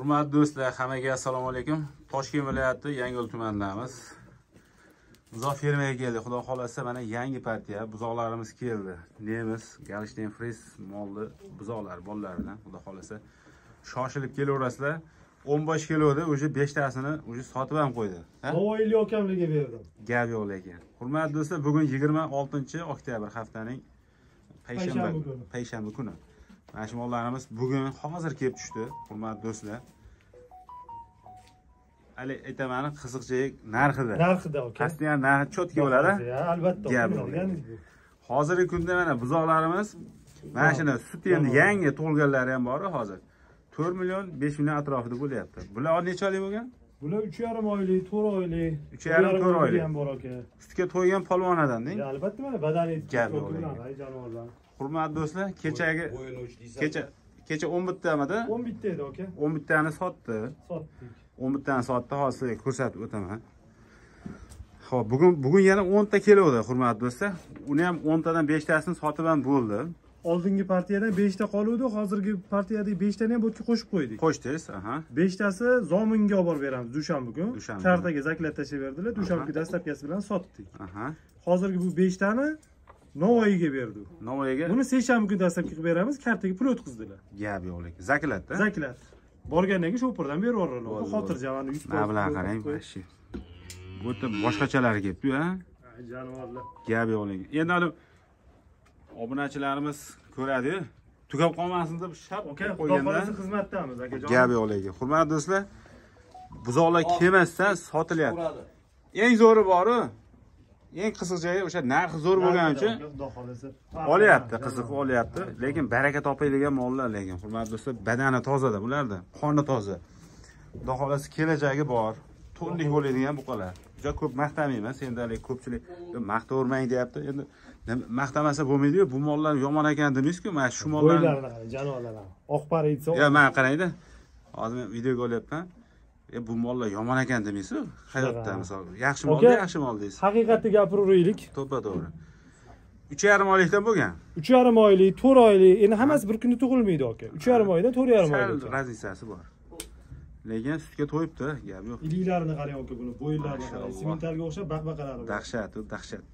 hurmatli do'stlar hammaga assalomu alaykum. Toshkent viloyati yangiyo'l tumanidamiz. Buzoq fermaga keldik xudo xohlasa mana yangi partiya buzoqlarimiz keldi. Nemis galshteyn fris molli buzoqlar bolalaridan xudo xohlasa. Shoshilib kelaverasizlar. O'n besh kiloda уже beshtasini уже sotib ham qo'ydi ha? navoiylik akamlarga berdim. Gap yo'q lekin. Hurmatli do'stlar bugun yigirma oltinchi oktyabr haftaning payshanba Payshanba kuni. Mana shu mollarimiz bugun hozir kelib tushdi hurmatli do'stlar. Hali aytaman qiziqchilik narxida. Narxida aka ham narxi cho'tki bo'ladi albatta Gap hozirgi kunda mana buzoqlarimiz mana shuni sut endi yangi tug'ilganlari ham bor hozir. To'rt million besh million atrofida bo'lyapti. Bular necha oylik bo'lgan? Bular uch yarim oylik to'rt oylik. Uch yarim, to'rt oylik. ham bor aka sutga to'ygan polvonadan deng? Ya, albatta mana badani Gap jonivorlar hurmatli do'stlar kechagi kecha kecha o'n bittamidi o'n bitta edi aka o'n bittani sotdi. Sotdik. o'n bittani sotdi hozir sizlarga ko'rsatib o'taman. Ho'p bugun bugun yana o'nta keluvdi hurmatli do'stlar. Uni ham o'ntadan beshtasini sotib ham bo'ldi. Oldingi partiyadan beshta qoluvdi hozirgi partiyadagi beshtani ham bu yerga qo'shib qo'ydik. Qo'shdingiz aha. Beshtasi zominga olib borib beramiz dushanba kun Dushanba. kartaga zaklab tashlab berdilar dushanba dastlabkasi bilan sotdik. Aha. Hozirgi bu beshtani navoiyga berdik novoyga buni seshanba kuni dastlabki qilib beramiz kartaga pul o'tkazdilar. Gap yo'q lekin zaklatda zaklat borgandan keyin shopirdan berib bo'ldi. xotirjam yuz mana bularni qarang shu bu yerda boshqachalari kelibdi ha? Ay, jonivorlar. Gap yo'q lekin. Endi hali obunachilarimiz ko'radi tugab qolmasin deb shart aka xudo qo'yganda. xohlasa xizmatdamiz akajon gap yo'q lekin. Hurmatli do'stlar buzoqlar kelmasdan sotilyapti. eng zo'ri boru eng qiziq joyi o'sha narxi zo'r bo'lgani uchun olyapti qiziq olyapti. Lekin baraka topadigan mollar lekin hurmatli do'stlar badani tozada bularda qoni toza. Xudo xohlasa kelajagi bor to'rtlik bo'ladigan buqalar juda ko'p maqtamayman sendalik ko'pchilik maqtavermang deyapti. Endi maqtamasa bo'lmaydiyu bu mollar yomon ekan demaysiz-ku mana shu mollarni bo'ylarini qarang jonivorlar oq pari itsa yo mana qarangda hozir men videoga olyapman e bu mollar yomon ekan demaysiz hayotda misol yaxshi molda yaxshi mol deysiz. haqiqatni gapiravering to'ppa to'g'ri. Uch yarim oylikdan bo'lgan? Uch yarim oylik to'rt oylik. Endi hammasi bir kunda tug'ilmaydi aka uch yarim oydan to'rt yarim oygacha razницasi bor. Lekin sutga to'yibdi gap yo'q. Iliklarini qarang aka buni bo'yinlarini qarang. Sementalga o'xshab baqbaqalari dahshat u dahshat.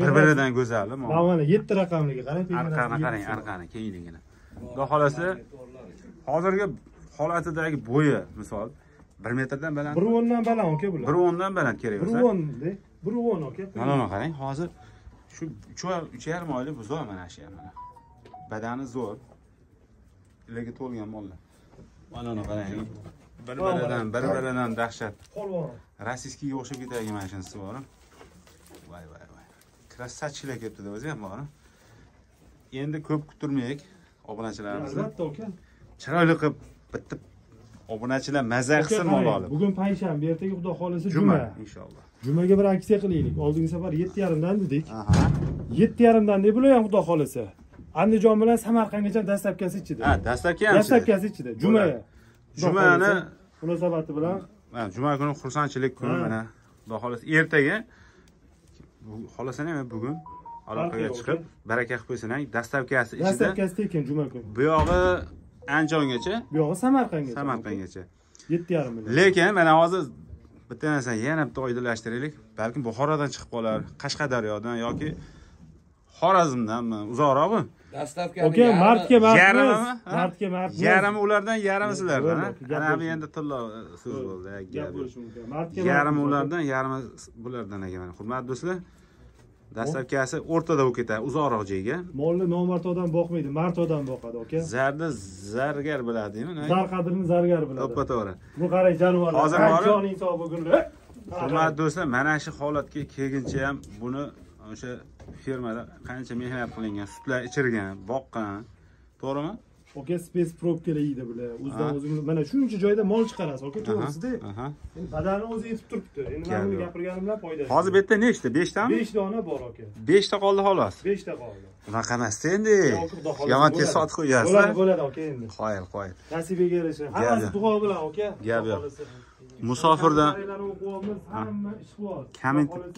Bir biridan go'zal mana mana yetti raqamligi. Qarang arqani qarang arqani kengligini xudo xohlasa hozirgi holatidagi bo'yi misol bir metrdan baland. Bir o'ndan baland aka bular. Bir o'ndan baland kerak bir bo'lsa o'n de bir o'n aka mana qarang hozir shu uch yarim oylik buzoq mana shu ham mana. Badani zo'r. Ilarga to'lgan mollar. Mana qarang. Bir biridan bir biridan dahshat. Polvon rossiyskiyga o'xshab ketadigan mana shunisi bor voy voy voy krassatchilar kelibdida o'zi ham bor endi ko'p kuttirmaylik obunachilarimizni. Albatta aka chiroyli qilib bitta obunachilar maza qilsin mol olib bugun payshanba ertaga xudo xohlasa juma inshaalloh. Jumaga bir aksiya qilaylik. Oldingi safar yetti yarimdan dedik. Yetti yarimdan deb bular ham xudo xohlasa? Andijon bilan samarqandgacha dastlabkasi ichida. Ha dastlabki ham dastlabkasi ichida. Juma. Jumani munosabati bilan. Juma kuni xursandchilik kuni mana. Xudo xohlasa ertaga xohlasang ham bugun aloqaga chiqib baraka qilib qo'ysang dastlabkasi ichida. Dastlabkasi tekin juma kuni. Bu yog'i andijongacha bu yog'i samarqandgacha. Samarqandgacha. Yetti yarim million. Lekin mana hozir bitta narsani yana bitta oydinlashtiraylik. Balkim buxorodan chiqib qolar qashqadaryodan yoki xorazmdanmi uzoqroqmi? Dastlabki aka martga ha? martga martmiz yarimi ulardan yarimi sizlardan ana bu endi tillo so'z bo'ldi ha, gap bo'lishi mumkin. Martga yarimi ulardan yarimi bulardan ekan mana hurmatli do'stlar dastlabkasi o'rtada bo'lib ketadi uzoqroq joyga. Molni nomartodan boqmaydi martodan boqadi aka zarda zargar biladi deymi zar qadrini zargar biladi. To'ppa to'g'ri. Bu qarang jonivorlar. Hozir borib- joning sog' bo'lgunlar hurmatli do'stlar mana shu holatga kelguncha ham buni o'sha fermada qancha mehnat qilingan sutlar ichirgan boqqan. To'g'rimi aka space probkalar yeydi bular. O'zidan o'zing mana shuncha joyda mol chiqarasiz. Aka to'g'risida Endi badani o'zi yetib turibdi. Endi mana buni gapirganim bilan foyda hozir bu yerda nechta? Beshtami? Besh dona bor aka beshta qoldi xolos. Beshta qoldi. Unaqa emasda endi. Yomon tez bo'ladi. sotib bo'ladi qo'yasizlar. Bo'ladi aka endi. Qoyil qoyil. Nasibaga yarasha. Hammasi duo bilan aka Gap yo'q. musofirdan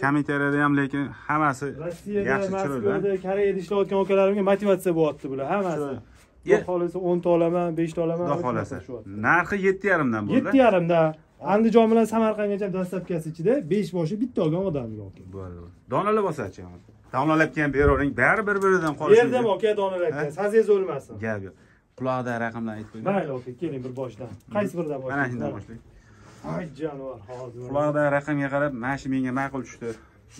kommentariyada ham lekin hammasi rossiyada yaxshi chiroyli moskvada koreyada ishlayotgan akalarimga motivatsiya bo'lyapti bular hammasi xudo xohlasa 10 ta olaman 5 ta olaman xudo xohlasa narxi yetti yarimdan bo'ldi. Yetti yarimda. Andijon bilan samarqandgacha dastlabkasi ichida besh boshi bitta olgan odamga aka bo'ldi donalab olsachi donalabga ham beravering bari bir biridan qolishi berdim aka donalakka Ha? sazingiz o'lmasin. Gap yo'q. Quloqda raqamlarni aytib qo'ying. Mayli aka keling bir boshdan. Qaysi biridan mana shundan boshlang ay jonivor hozir. Quloqda raqamga qarab mana shu menga ma'qul tushdi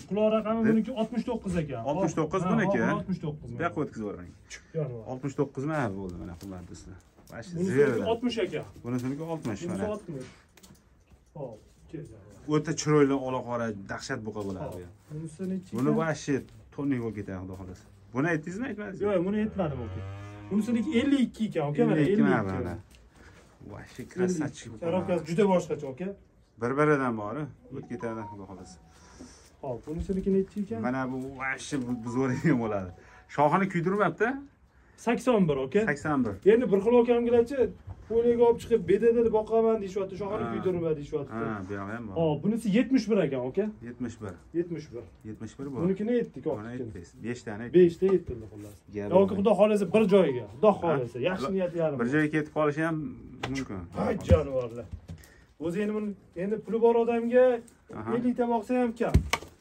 quloq raqami buniki 69 ekan. 69 Ha, buniki? ha, 69 bu yoqqa o'tkazib yuboring jonivor 69 mi? Bo'ldi mana hurmatli do'stlar bunisi zeridan. 60 aka. Bunisiniki 60 bunisi mana 60 hop o'ta chiroyli ola qora dahshat buqa bo'ladi bunisi nechi buni ekan? вообще tonniy bo'lib ketadi xudo xohlasa. Buni aytdingizmi aytmadingizmi yo'q buni aytmadim bunisiniki 52 ekan aka mana 52 mana. 52 mana вообще красавчик Коробkasi juda boshqacha aka bir biridan bori o'tib ketadi xudo xohlasa hop bunisiniki nechi ekan mana bu вообще zo'raygan bo'ladi. Shoxini kuydirmabdi 81 aka 81 endi bir xil akamgilarchi qo'yniga olib chiqib bedada boqaman deyishyapti shoxini kuydirma deyishyapti. Ha bu yog'i ham hop bunisi 71 ekan aka 71 71 71 bu bunikini aytdik mana olib aytdingiz 5 tani 5 ta aytildi xullas. Yoki xudo xohlasa bir joyga. Xudo xohlasa yaxshi niyat yarim bir joyga ketib qolishi ham mumkin. Ay jonivorlar. O'zi endi buni endi puli bor odamga Aha. 50 ta boqsa ham kam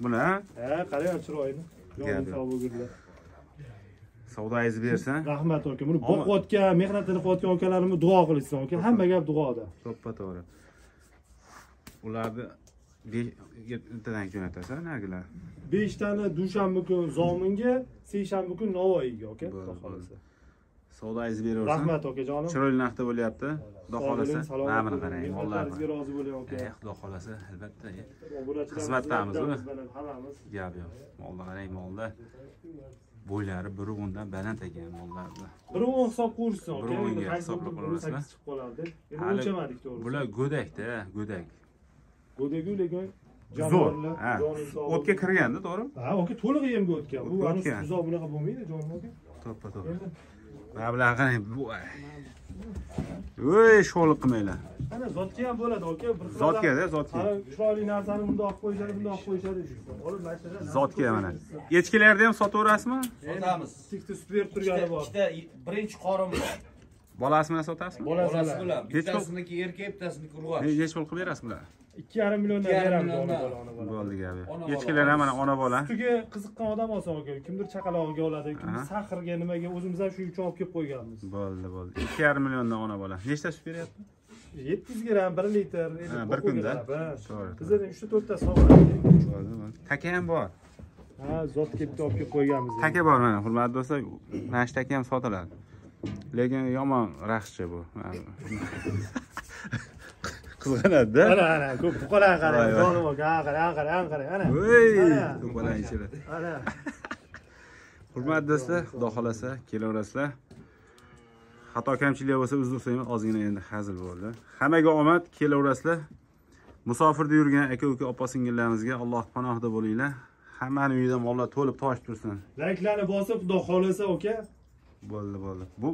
buni ha? Ha qarang chiroyini. Bo'lgurlar. Savdoyingizni bersin. Rahmat aka. Buni boqayotgan mehnatini qilayotgan akalarimni duo qilishsin aka. Hamma gap duoda to'ppa to'g'ri. Ularni ertadan jo'natasan nargilar? Beshtani dushanba kun zominga seshanba kun navoiyga aka. Xudo xohlasa savdoyingizni beraversin. Rahmat okajonim chiroyli narxda bo'lyapti. Xudo xohlasa namini qarang mehnatlaringizga mollar rozi bo'ling aka Eh, xudo xohlasa albatta eh, xizmatdamiz, hammamiz. Gap yo'q. Molni qarang molda. Bo'ylari bir o'ndan baland ekan mollarni bir o'n hisob ko'rishsin Bir o'nga hisoblab sakkiz chiqib qolardi? Endi o'lchamadik to'g'risi. bular go'dakda go'dak. Go'dagu lekin zo'r. Ha o'tga kirganda to'g'ri ha aka to'liq yemga o'tgan bu O'tga uzoq bunaqa bo'lmaydi jonim aka to'ppa to'g'ri mana bularni qarang voy voy sho'liq qilmanglar. Ana zotga ham bo'ladi aka bir xil Zotga-da, zotga. Chiroyli narsani bundoq qilib qo'yishadi bundoq qo'yishadi olib mashinada zotga mana. echkilarni ham sotaverasizmi? Sotamiz. ikkita sut berib turgani bor. Ikkita birinchi qorin bor. Bolasi bilan sotasizmi Bolasi bilan. Bittasiniki erkak, bittasiniki urg'och. nechi pul qilib berasiz bular? Ikki yarim milliondan. beramiz ona bo'ldi gapi. Echkilar ham mana ona bola. Sutiga qiziqqan odam olsa aka kimdir chaqalog'iga oladi kimdir sahrga nimaga o'zimiz ham shuning uchun olib kelib qo'yganmiz. Bo'ldi bo'ldi. Ikki yarim milliondan ona bola. Nechta sut beryapti? Yetti yuz gramm bir litr Ha, bir kunda? To'g'ri, bizada uchta to'rtta sog'adi taka ham bor. Ha zot kelibdi olib kelib qo'yganmiz. Taka bor mana hurmatli do'stlar. Mana shu taka ham sotiladi lekin yomon raqschi bu. Qizg'anadida ana ana ko'p buqalarga qarang qarang qarang qarang ana voy Ana. to'palang ichida ana hurmatli do'stlar xudo xohlasa kelaverasizlar. Xato kamchilik bo'lsa uzr so'rayman ozgina endi hazil bo'ldi. Hammaga omad kelaverasizlar. Musofirda yurgan aka uka opa singillarimizga alloh panohida bo'linglar. Hammani uyida mollar to'lib toshib tursin. Layklarni bosib xudo xohlasa aka bo'ldi bo'ldi. Bu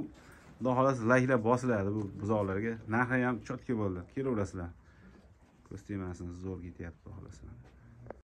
xudo xohlasa layklar bosiladi bu buzoqlarga narxi ham chotka bo'ldi. Kelaverasizlar. Ko'z tegmasin zo'r ketyapti xudo xohlasa